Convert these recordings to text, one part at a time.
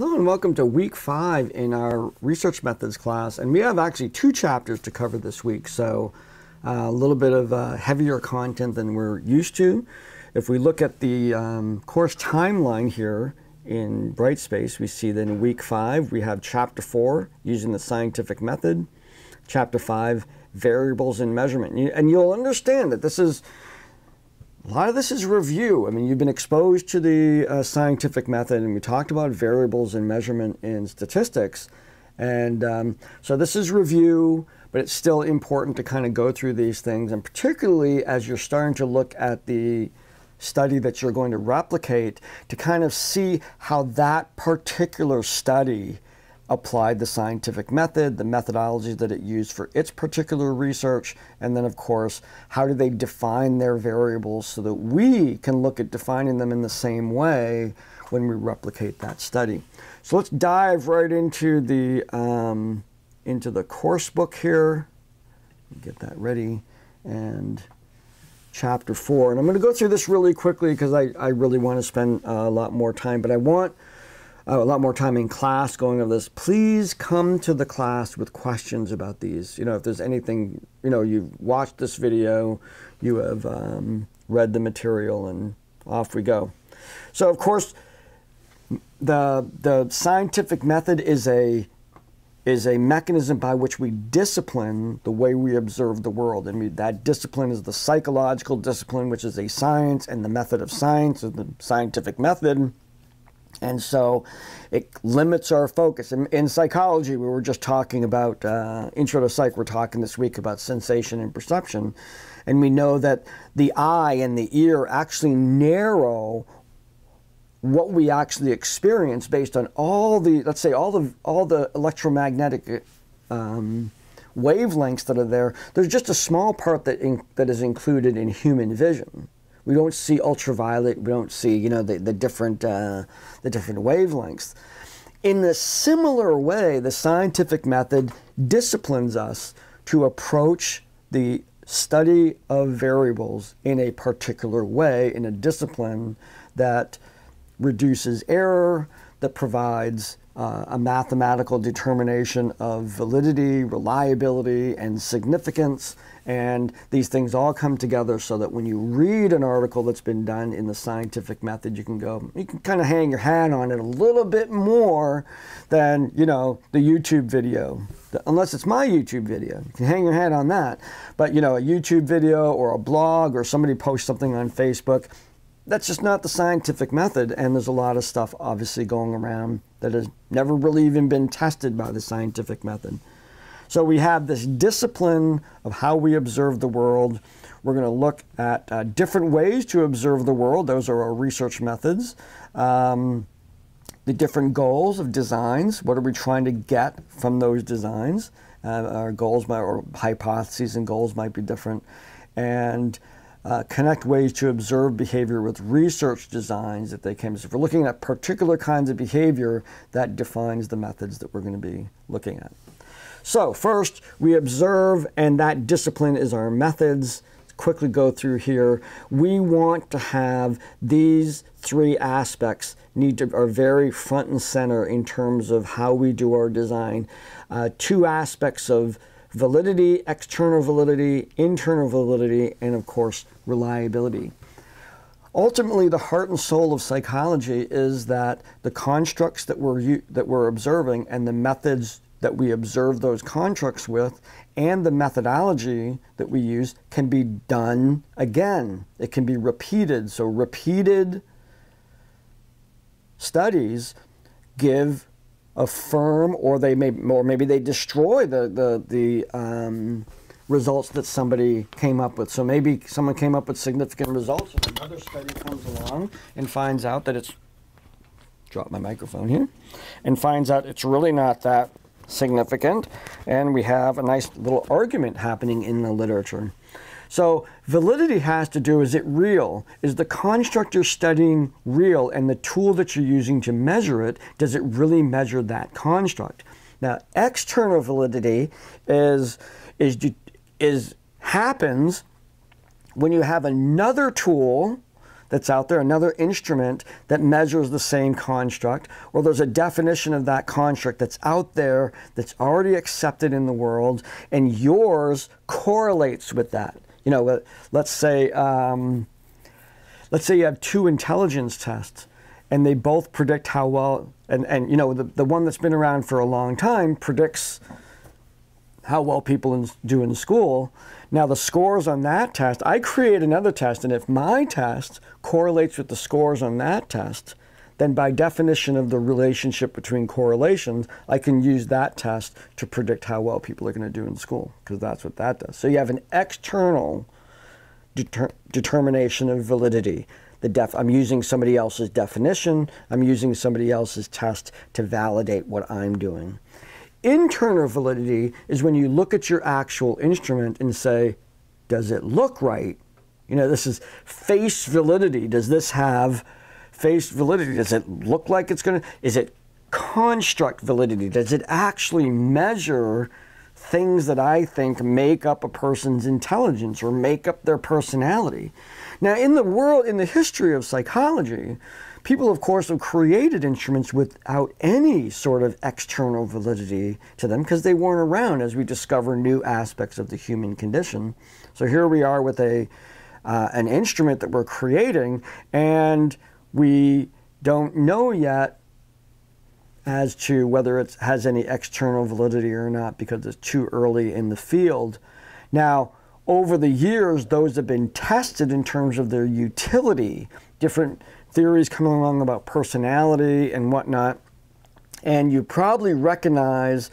Hello and welcome to week five in our research methods class. And we have actually two chapters to cover this week. So uh, a little bit of uh, heavier content than we're used to. If we look at the um, course timeline here in Brightspace, we see that in week five we have chapter four, using the scientific method, chapter five, variables and measurement. And you'll understand that this is a lot of this is review. I mean, you've been exposed to the uh, scientific method, and we talked about variables and measurement in statistics. And um, so this is review, but it's still important to kind of go through these things, and particularly as you're starting to look at the study that you're going to replicate, to kind of see how that particular study applied the scientific method, the methodology that it used for its particular research, and then, of course, how do they define their variables so that we can look at defining them in the same way when we replicate that study. So let's dive right into the um, into the course book here. Get that ready and chapter four. And I'm going to go through this really quickly because I, I really want to spend a lot more time, but I want uh, a lot more time in class going over this, please come to the class with questions about these. You know, if there's anything, you know, you've watched this video, you have um, read the material, and off we go. So, of course, the the scientific method is a is a mechanism by which we discipline the way we observe the world. And we, that discipline is the psychological discipline, which is a science, and the method of science is the scientific method. And so it limits our focus. In, in psychology, we were just talking about, uh, intro to psych, we're talking this week about sensation and perception. And we know that the eye and the ear actually narrow what we actually experience based on all the, let's say, all the, all the electromagnetic um, wavelengths that are there. There's just a small part that, in, that is included in human vision. We don't see ultraviolet. We don't see, you know, the, the different uh, the different wavelengths. In a similar way, the scientific method disciplines us to approach the study of variables in a particular way, in a discipline that reduces error, that provides uh, a mathematical determination of validity, reliability, and significance. And these things all come together so that when you read an article that's been done in the scientific method, you can go, you can kind of hang your hat on it a little bit more than, you know, the YouTube video. Unless it's my YouTube video. You can hang your hat on that. But, you know, a YouTube video or a blog or somebody posts something on Facebook, that's just not the scientific method. And there's a lot of stuff obviously going around that has never really even been tested by the scientific method. So we have this discipline of how we observe the world. We're going to look at uh, different ways to observe the world. Those are our research methods. Um, the different goals of designs. What are we trying to get from those designs? Uh, our goals might, or hypotheses and goals might be different. And uh, connect ways to observe behavior with research designs that they came. So if we're looking at particular kinds of behavior, that defines the methods that we're going to be looking at. So first, we observe, and that discipline is our methods. Quickly go through here. We want to have these three aspects need to are very front and center in terms of how we do our design. Uh, two aspects of validity, external validity, internal validity, and of course, reliability. Ultimately, the heart and soul of psychology is that the constructs that we're, that we're observing and the methods that we observe those constructs with and the methodology that we use can be done again. It can be repeated. So, repeated studies give affirm or they may or maybe they destroy the the the um, results that somebody came up with. So maybe someone came up with significant results, and another study comes along and finds out that it's drop my microphone here, and finds out it's really not that significant, and we have a nice little argument happening in the literature. So validity has to do, is it real? Is the construct you're studying real? And the tool that you're using to measure it, does it really measure that construct? Now, external validity is, is, is happens when you have another tool that's out there, another instrument that measures the same construct, or there's a definition of that construct that's out there that's already accepted in the world, and yours correlates with that. You know, let's say, um, let's say you have two intelligence tests, and they both predict how well, and, and you know, the, the one that's been around for a long time predicts how well people in, do in school. Now, the scores on that test, I create another test, and if my test correlates with the scores on that test, then by definition of the relationship between correlations, I can use that test to predict how well people are going to do in school, because that's what that does. So you have an external deter determination of validity. The def I'm using somebody else's definition, I'm using somebody else's test to validate what I'm doing. Internal validity is when you look at your actual instrument and say, does it look right? You know, this is face validity. Does this have face validity? Does it look like it's going to, is it construct validity? Does it actually measure things that I think make up a person's intelligence or make up their personality? Now, in the world, in the history of psychology, People, of course, have created instruments without any sort of external validity to them because they weren't around as we discover new aspects of the human condition. So here we are with a uh, an instrument that we're creating, and we don't know yet as to whether it has any external validity or not because it's too early in the field. Now, over the years, those have been tested in terms of their utility. Different theories coming along about personality and whatnot. And you probably recognize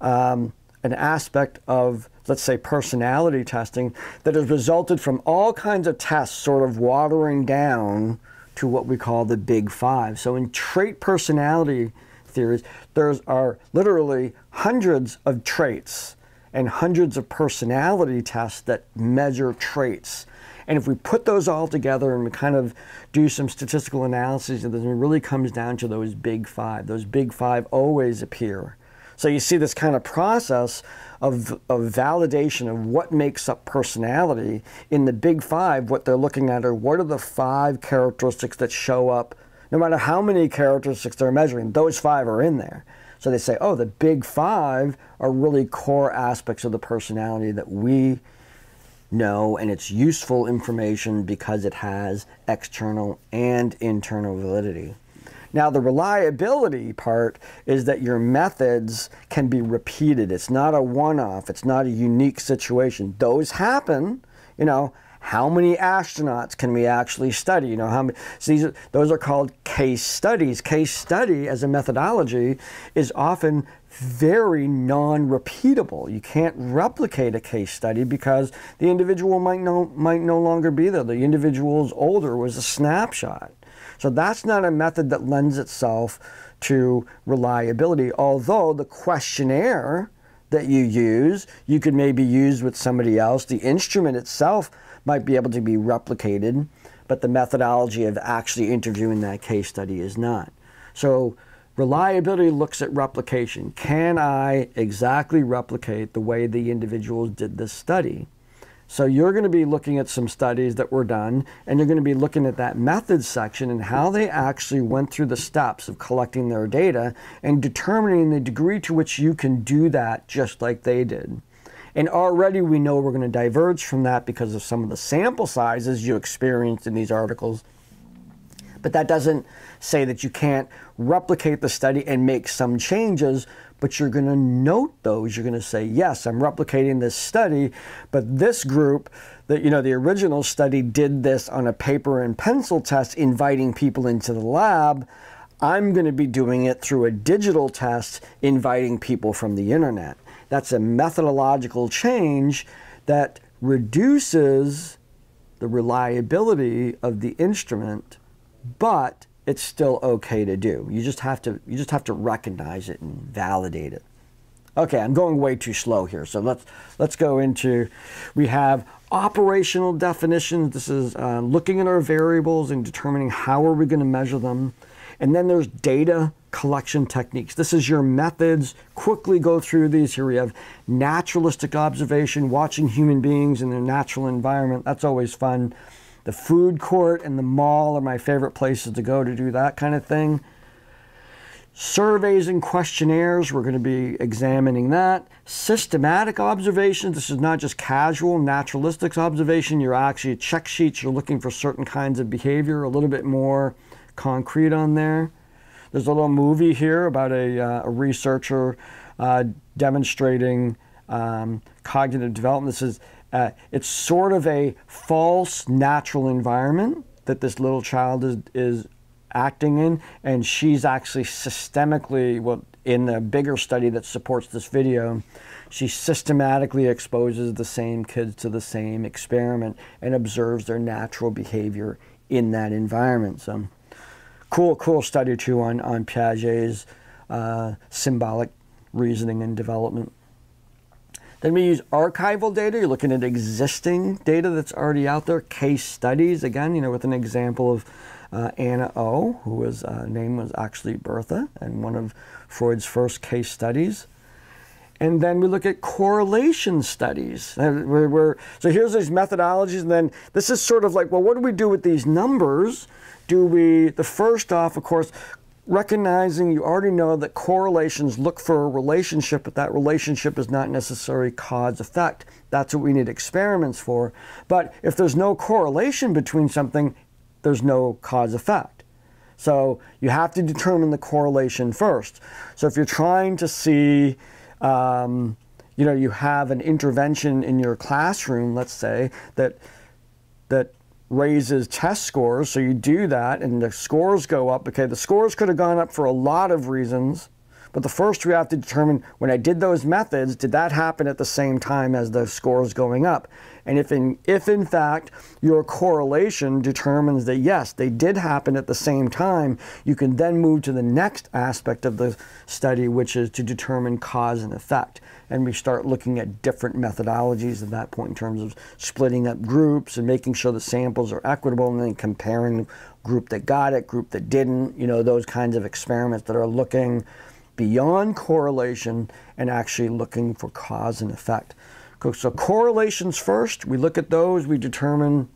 um, an aspect of, let's say, personality testing that has resulted from all kinds of tests sort of watering down to what we call the big five. So in trait personality theories, there are literally hundreds of traits and hundreds of personality tests that measure traits. And if we put those all together and we kind of do some statistical analysis, it really comes down to those big five. Those big five always appear. So you see this kind of process of, of validation of what makes up personality. In the big five, what they're looking at are what are the five characteristics that show up, no matter how many characteristics they're measuring, those five are in there. So they say, oh, the big five are really core aspects of the personality that we no, and it's useful information because it has external and internal validity. Now, the reliability part is that your methods can be repeated. It's not a one off, it's not a unique situation. Those happen, you know. How many astronauts can we actually study? You know, how many, so these those are called case studies. Case study as a methodology is often very non-repeatable. You can't replicate a case study because the individual might no, might no longer be there. The individual's older was a snapshot. So that's not a method that lends itself to reliability, although the questionnaire that you use, you could maybe use with somebody else. The instrument itself might be able to be replicated, but the methodology of actually interviewing that case study is not. So Reliability looks at replication. Can I exactly replicate the way the individuals did this study? So you're going to be looking at some studies that were done, and you're going to be looking at that methods section and how they actually went through the steps of collecting their data and determining the degree to which you can do that just like they did. And already we know we're going to diverge from that because of some of the sample sizes you experienced in these articles. But that doesn't say that you can't replicate the study and make some changes, but you're going to note those. You're going to say, yes, I'm replicating this study, but this group, that you know, the original study did this on a paper and pencil test, inviting people into the lab. I'm going to be doing it through a digital test, inviting people from the internet. That's a methodological change that reduces the reliability of the instrument, but it's still okay to do. You just have to you just have to recognize it and validate it. Okay, I'm going way too slow here. So let's let's go into we have operational definitions. This is uh, looking at our variables and determining how are we going to measure them. And then there's data collection techniques. This is your methods. Quickly go through these. Here we have naturalistic observation, watching human beings in their natural environment. That's always fun. The food court and the mall are my favorite places to go to do that kind of thing. Surveys and questionnaires, we're going to be examining that. Systematic observations, this is not just casual naturalistic observation. You're actually check sheets, you're looking for certain kinds of behavior, a little bit more concrete on there. There's a little movie here about a, uh, a researcher uh, demonstrating um, cognitive development. This is, uh, it's sort of a false natural environment that this little child is, is acting in, and she's actually systemically, well, in the bigger study that supports this video, she systematically exposes the same kids to the same experiment and observes their natural behavior in that environment. So, cool, cool study too on, on Piaget's uh, symbolic reasoning and development. Then we use archival data. You're looking at existing data that's already out there, case studies, again, you know, with an example of uh, Anna O, who was uh, name was actually Bertha, and one of Freud's first case studies. And then we look at correlation studies. We're, we're, so here's these methodologies, and then this is sort of like, well, what do we do with these numbers? Do we, the first off, of course, recognizing you already know that correlations look for a relationship, but that relationship is not necessarily cause effect. That's what we need experiments for. But if there's no correlation between something, there's no cause effect. So you have to determine the correlation first. So if you're trying to see, um, you know, you have an intervention in your classroom, let's say, that that raises test scores. So you do that and the scores go up. Okay, the scores could have gone up for a lot of reasons. But the first we have to determine when I did those methods, did that happen at the same time as the scores going up? And if in, if in fact your correlation determines that yes, they did happen at the same time, you can then move to the next aspect of the study, which is to determine cause and effect. And we start looking at different methodologies at that point in terms of splitting up groups and making sure the samples are equitable and then comparing group that got it, group that didn't, you know, those kinds of experiments that are looking beyond correlation and actually looking for cause and effect. So correlations first, we look at those, we determine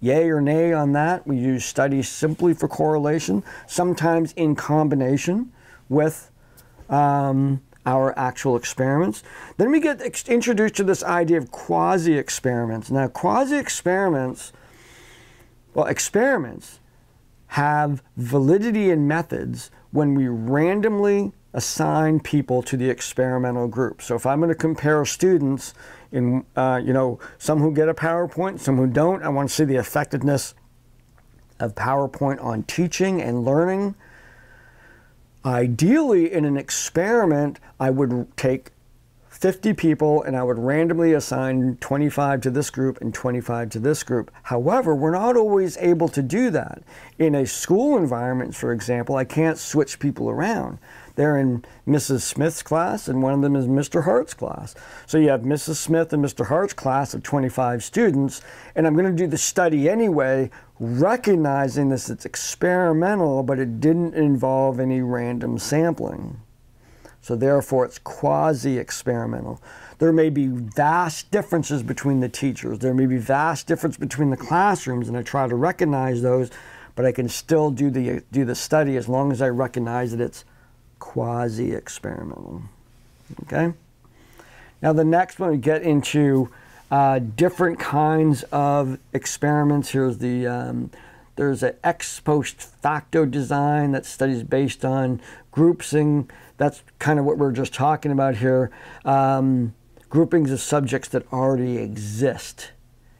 yay or nay on that. We use studies simply for correlation, sometimes in combination with um, our actual experiments. Then we get introduced to this idea of quasi-experiments. Now, quasi-experiments, well, experiments have validity in methods when we randomly assign people to the experimental group. So if I'm going to compare students in, uh, you know, some who get a PowerPoint, some who don't, I want to see the effectiveness of PowerPoint on teaching and learning. Ideally, in an experiment, I would take 50 people and I would randomly assign 25 to this group and 25 to this group. However, we're not always able to do that. In a school environment, for example, I can't switch people around. They're in Mrs. Smith's class, and one of them is Mr. Hart's class. So you have Mrs. Smith and Mr. Hart's class of 25 students, and I'm going to do the study anyway, recognizing this it's experimental, but it didn't involve any random sampling. So therefore, it's quasi-experimental. There may be vast differences between the teachers. There may be vast difference between the classrooms, and I try to recognize those, but I can still do the, do the study as long as I recognize that it's quasi-experimental. Okay? Now the next one we get into uh, different kinds of experiments. Here's the um, there's an ex post facto design that studies based on grouping. That's kind of what we're just talking about here. Um, groupings of subjects that already exist.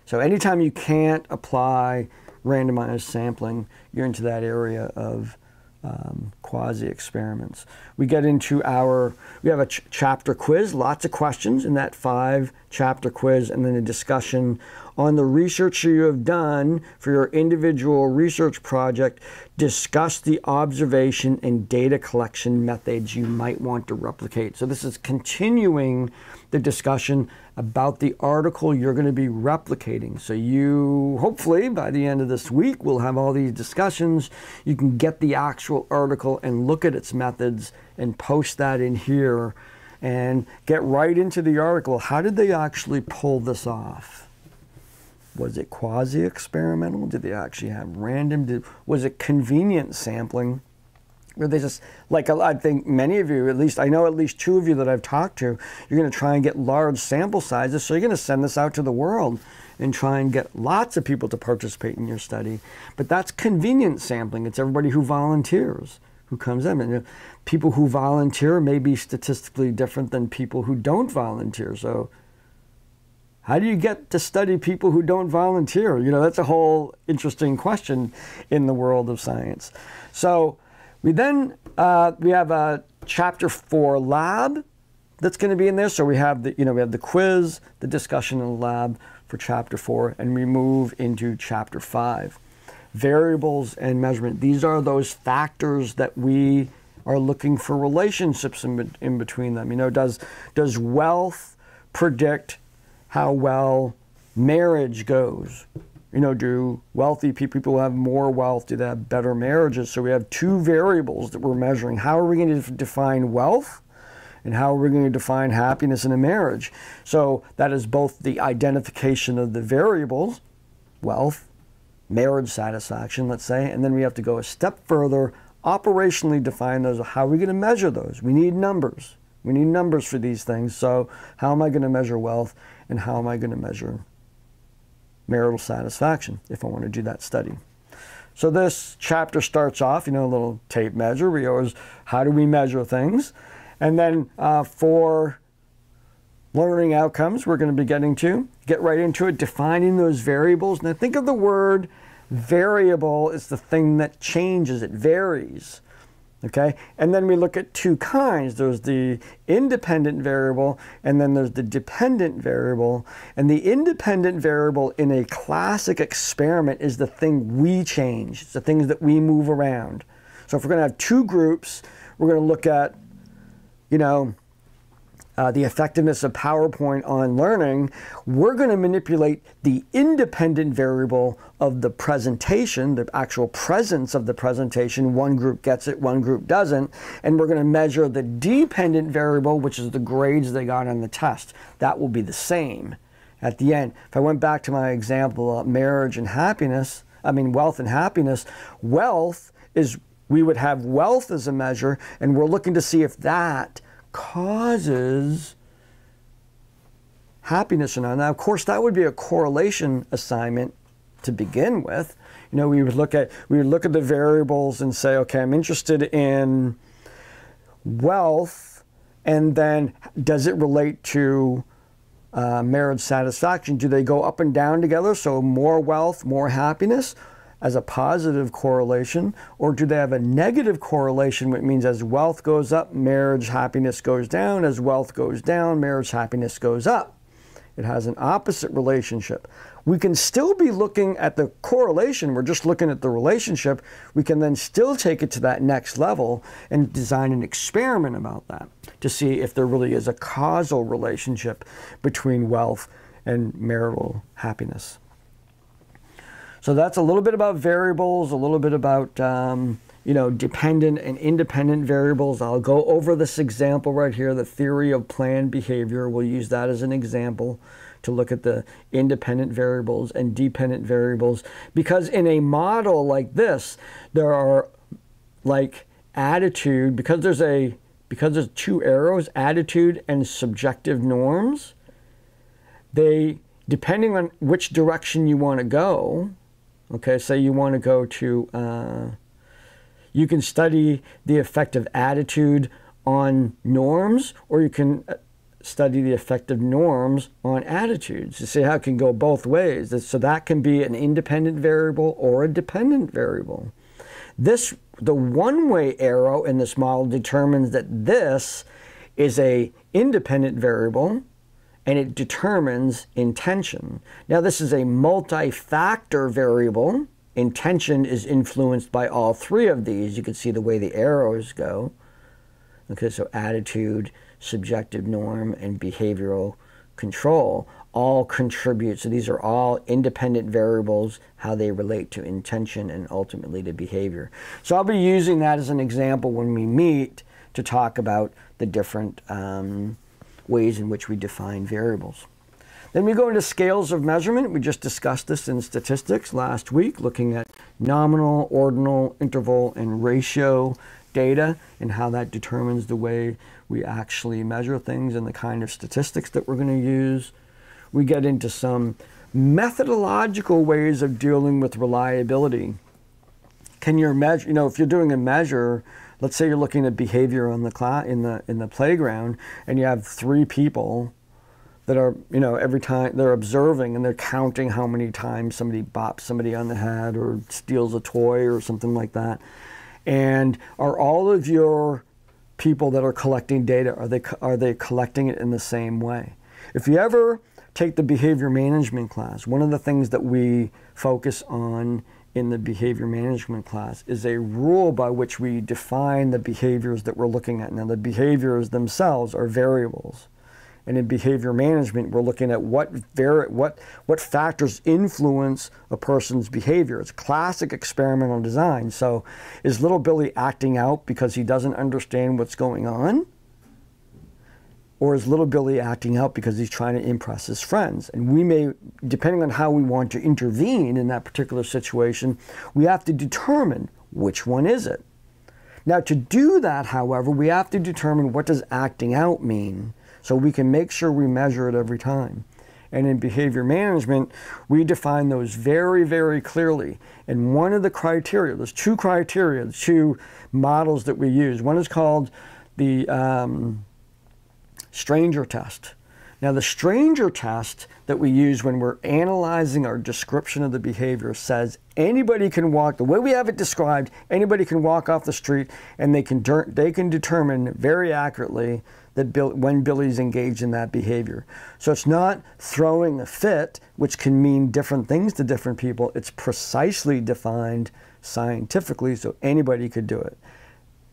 So anytime you can't apply randomized sampling, you're into that area of um, quasi experiments. We get into our, we have a ch chapter quiz, lots of questions in that five chapter quiz, and then a discussion on the research you have done for your individual research project. Discuss the observation and data collection methods you might want to replicate. So, this is continuing the discussion about the article you're going to be replicating. So you, hopefully, by the end of this week, we'll have all these discussions. You can get the actual article and look at its methods and post that in here and get right into the article. How did they actually pull this off? Was it quasi experimental? Did they actually have random? Did, was it convenient sampling? Were they just, like I think many of you, at least I know at least two of you that I've talked to, you're going to try and get large sample sizes. So you're going to send this out to the world and try and get lots of people to participate in your study. But that's convenient sampling. It's everybody who volunteers who comes in. And people who volunteer may be statistically different than people who don't volunteer. So how do you get to study people who don't volunteer? You know, that's a whole interesting question in the world of science. So we then uh, we have a chapter four lab that's going to be in there. So we have the you know we have the quiz, the discussion in the lab for chapter four, and we move into chapter five. Variables and measurement. These are those factors that we are looking for relationships in, in between them. You know, does does wealth predict how well marriage goes? You know, do wealthy people have more wealth, do they have better marriages? So we have two variables that we're measuring. How are we going to define wealth? And how are we going to define happiness in a marriage? So that is both the identification of the variables, wealth, marriage satisfaction, let's say, and then we have to go a step further, operationally define those. How are we going to measure those? We need numbers. We need numbers for these things. So, how am I going to measure wealth and how am I going to measure marital satisfaction if I want to do that study? So, this chapter starts off, you know, a little tape measure. We always, how do we measure things? And then uh, for learning outcomes, we're going to be getting to get right into it, defining those variables. Now, think of the word variable as the thing that changes, it varies. Okay, and then we look at two kinds. There's the independent variable, and then there's the dependent variable. And the independent variable in a classic experiment is the thing we change. It's the things that we move around. So if we're going to have two groups, we're going to look at, you know, uh, the effectiveness of PowerPoint on learning, we're going to manipulate the independent variable of the presentation, the actual presence of the presentation. One group gets it, one group doesn't. And we're going to measure the dependent variable, which is the grades they got on the test. That will be the same at the end. If I went back to my example of marriage and happiness, I mean, wealth and happiness, wealth is we would have wealth as a measure, and we're looking to see if that causes happiness or not. Now, of course, that would be a correlation assignment to begin with. You know, we would look at we would look at the variables and say, okay, I'm interested in wealth, and then does it relate to uh, marriage satisfaction? Do they go up and down together? So more wealth, more happiness, as a positive correlation, or do they have a negative correlation, which means as wealth goes up, marriage happiness goes down, as wealth goes down, marriage happiness goes up? It has an opposite relationship. We can still be looking at the correlation, we're just looking at the relationship. We can then still take it to that next level and design an experiment about that to see if there really is a causal relationship between wealth and marital happiness. So that's a little bit about variables, a little bit about um, you know dependent and independent variables. I'll go over this example right here, the theory of planned behavior. We'll use that as an example to look at the independent variables and dependent variables because in a model like this, there are like attitude because there's a because there's two arrows, attitude and subjective norms. They depending on which direction you want to go, Okay, say you want to go to, uh, you can study the effect of attitude on norms, or you can uh, study the effect of norms on attitudes to see how it can go both ways. So that can be an independent variable or a dependent variable. This, the one-way arrow in this model determines that this is a independent variable and it determines intention. Now, this is a multi factor variable. Intention is influenced by all three of these. You can see the way the arrows go. Okay, so attitude, subjective norm, and behavioral control all contribute. So these are all independent variables, how they relate to intention and ultimately to behavior. So I'll be using that as an example when we meet to talk about the different um, ways in which we define variables. Then we go into scales of measurement. We just discussed this in statistics last week, looking at nominal, ordinal, interval, and ratio data and how that determines the way we actually measure things and the kind of statistics that we're going to use. We get into some methodological ways of dealing with reliability. Can you measure, you know, if you're doing a measure, let's say you're looking at behavior on the class in the in the playground and you have three people that are, you know, every time they're observing and they're counting how many times somebody bops somebody on the head or steals a toy or something like that. And are all of your people that are collecting data are they are they collecting it in the same way? If you ever take the behavior management class, one of the things that we focus on in the behavior management class is a rule by which we define the behaviors that we're looking at. Now, the behaviors themselves are variables. And in behavior management, we're looking at what, vari- what, what factors influence a person's behavior. It's classic experimental design. So, is little Billy acting out because he doesn't understand what's going on? Or is little Billy acting out because he's trying to impress his friends? And we may, depending on how we want to intervene in that particular situation, we have to determine which one is it. Now, to do that, however, we have to determine what does acting out mean so we can make sure we measure it every time. And in behavior management, we define those very, very clearly. And one of the criteria, there's two criteria, two models that we use. One is called the um, stranger test. Now, the stranger test that we use when we're analyzing our description of the behavior says anybody can walk, the way we have it described, anybody can walk off the street and they can, they can determine very accurately that Bill, when Billy's engaged in that behavior. So it's not throwing a fit, which can mean different things to different people. It's precisely defined scientifically so anybody could do it.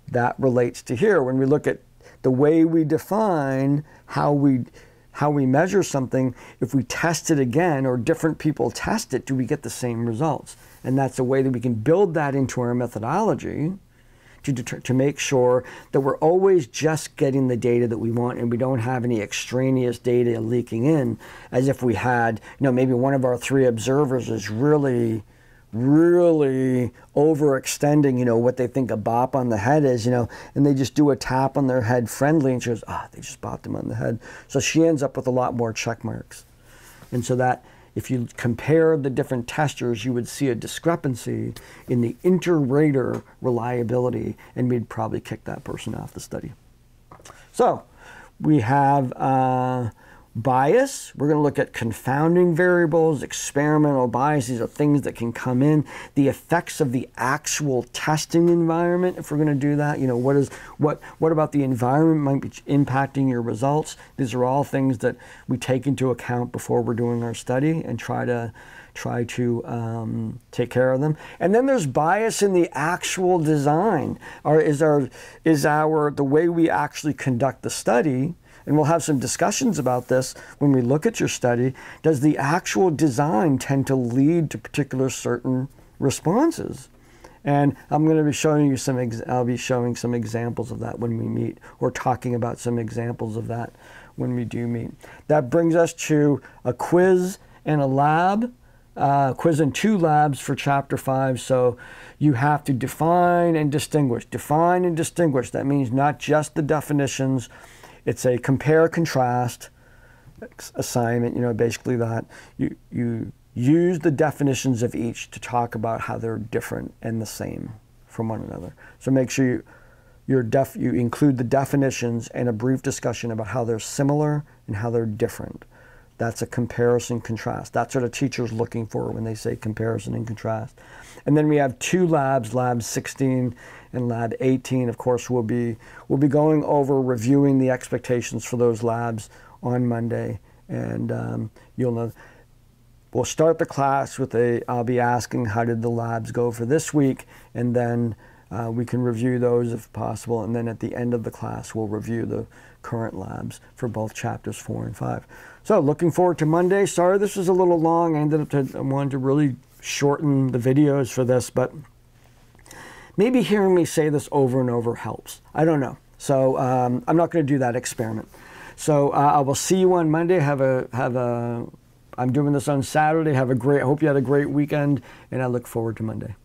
That relates to here when we look at the way we define how we how we measure something, if we test it again or different people test it, do we get the same results? And that's a way that we can build that into our methodology to, deter- to make sure that we're always just getting the data that we want and we don't have any extraneous data leaking in as if we had, you know, maybe one of our three observers is really really overextending, you know, what they think a bop on the head is, you know, and they just do a tap on their head friendly and she goes, ah, oh, they just bopped him on the head. So she ends up with a lot more check marks. And so that if you compare the different testers, you would see a discrepancy in the inter-rater reliability and we'd probably kick that person off the study. So we have uh, bias. We're going to look at confounding variables, experimental biases are things that can come in, the effects of the actual testing environment. If we're going to do that, you know, what is what what about the environment might be impacting your results? These are all things that we take into account before we're doing our study and try to try to um, take care of them. And then there's bias in the actual design. Or is our is our the way we actually conduct the study and we'll have some discussions about this when we look at your study, does the actual design tend to lead to particular certain responses? And I'm going to be showing you some, I'll be showing some examples of that when we meet, or talking about some examples of that when we do meet. That brings us to a quiz and a lab. Uh, quiz and two labs for chapter five. So you have to define and distinguish. Define and distinguish. That means not just the definitions, it's a compare contrast assignment, you know, basically that you, you use the definitions of each to talk about how they're different and the same from one another. So make sure you, you def, you include the definitions and a brief discussion about how they're similar and how they're different. That's a comparison contrast. That's what a teacher's looking for when they say comparison and contrast. And then we have two labs, lab 16 and lab 18. Of course, we'll be, we'll be going over reviewing the expectations for those labs on Monday. And um, you'll know, we'll start the class with a, I'll be asking how did the labs go for this week, and then uh, we can review those if possible. And then at the end of the class, we'll review the current labs for both chapters four and five. So looking forward to Monday. Sorry this was a little long. I ended up to, I wanted to really shorten the videos for this, but maybe hearing me say this over and over helps. I don't know. So um, I'm not going to do that experiment. So uh, I will see you on Monday. Have a have a. I'm doing this on Saturday. Have a great. I hope you had a great weekend, and I look forward to Monday.